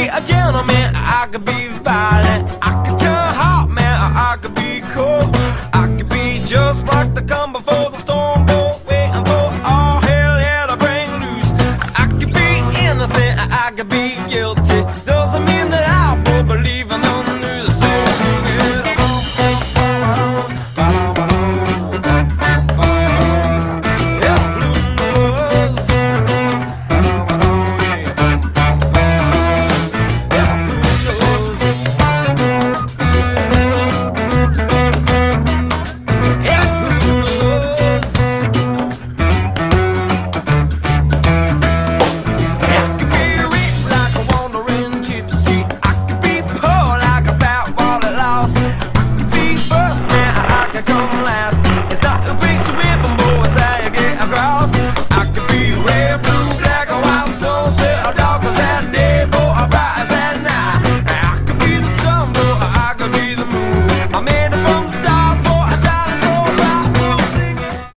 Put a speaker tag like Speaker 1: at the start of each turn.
Speaker 1: be a gentleman, I could be violent, I could turn hot, man, or I could be cold, I could be just like the calm before the storm, boy, waiting for all hell yeah to bring loose. I could be innocent, I could be guilty.